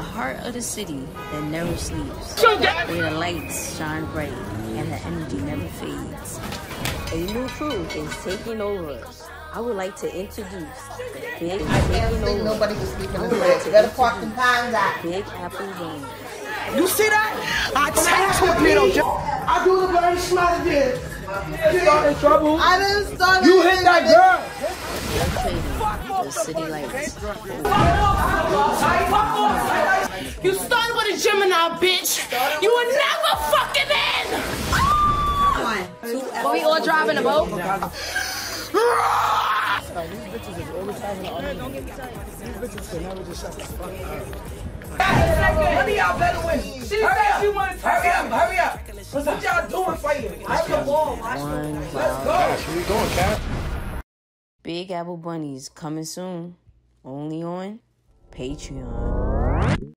heart of the city that never sleeps, where the lights shine bright and the energy never fades. A new crew is taking over. I would like to introduce Big I can't think over. nobody was sleeping in would the like to Better park them introduce pines out. Big Apple Game. You see that? I tapped you, I do the very smart again. Start in trouble. I didn't start You hit that girl. Trading the city lights. Gemini, bitch. You were never fucking in. But we all driving a boat. One of y'all better win. Hurry up. Hurry up. Hurry up. What y'all doing fighting? I come on. Let's go. Where you going, Cat? Big Apple Bunniez coming soon. Only on Patreon.